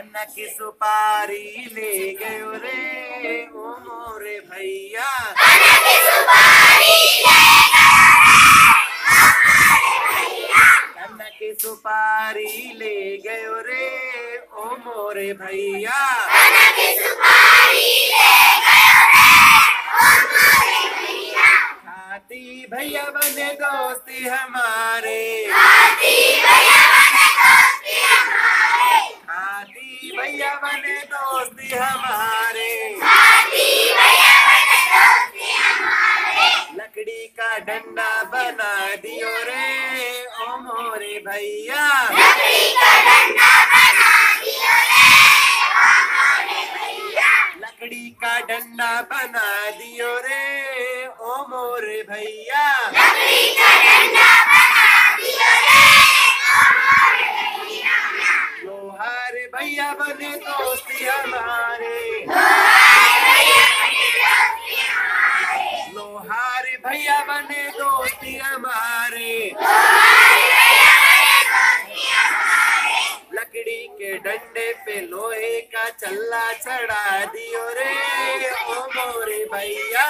अन्न की सुपारी ले गयो रे, ओ मोरे भैया। अन्न की सुपारी ले गयो रे, ओ मोरे भैया। खाती भैया बने दोस्ती हमारे। खाती भैया हमारे। लकड़ी का डंडा बना दियो रे। ओ मोरे भैया। लकड़ी का डंडा बना दियो रे। ओ मोरे भैया। भैया बने दोस्ती हमारे। लोहार भैया बने दोस्ती हमारे। लकड़ी के डंडे पे लोहे का चल्ला चढ़ा दियो रे। ओ मोरे भैया।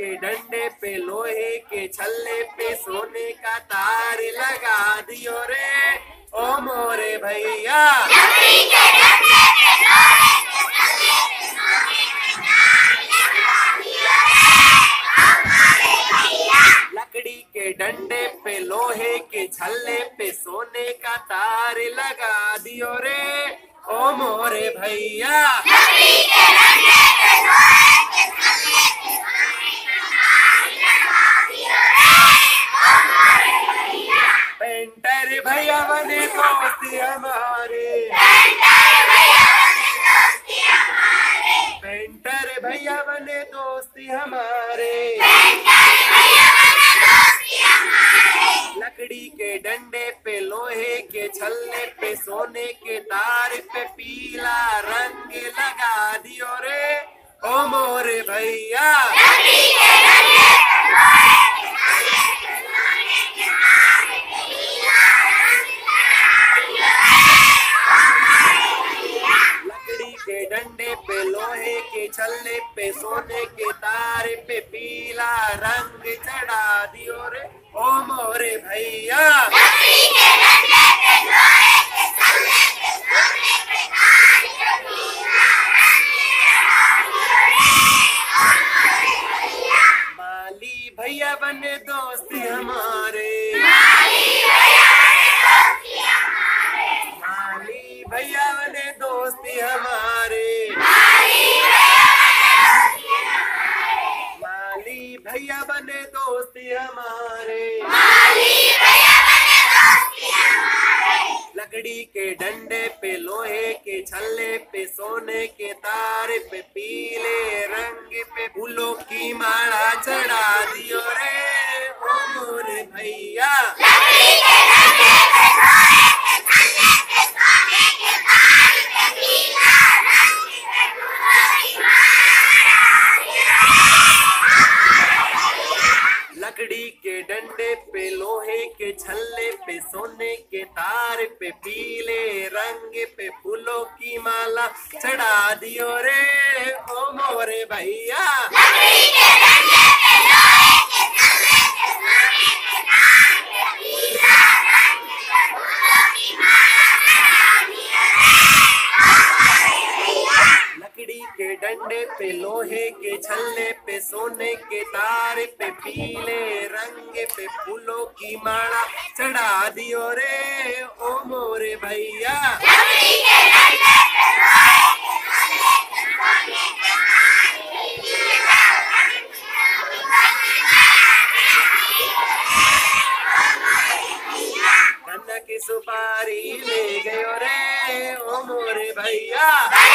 के डंडे पे लोहे के छल्ले पे सोने का तार लगा दियो रे। ओ मोरे भैया। लकड़ी के डंडे पे लोहे के छल्ले पे सोने का तार लगा दियो रे। ओ मोरे भैया। पेंटर भैया बने दोस्ती हमारे। लकड़ी के डंडे पे लोहे के छल्ले। डंडे पे लोहे के छल्ले पे, सोने के तार पे पीला रंग चढ़ा दियो रे। ओ मोरे भैया। माली भैया बने दोस्ती हमारे। लकड़ी के डंडे पे, लोहे के छल्ले पे, सोने के तार पे, पीले रंग पे, फूलों की माला चढ़ा दियो रे, ओ मोरे भैया। सोने के तार पे पीले रंग पे फूलों की माला चढ़ा दियो रे, ओ मोरे भैया। के डंडे पे लोहे के छल्ले पे, सोने के तार पे, पीले रंग पे फूलों की माला चढ़ा दियो रे, ओ मोरे भैया। सुपारी ले गयो रे, ओ मोरे भैया।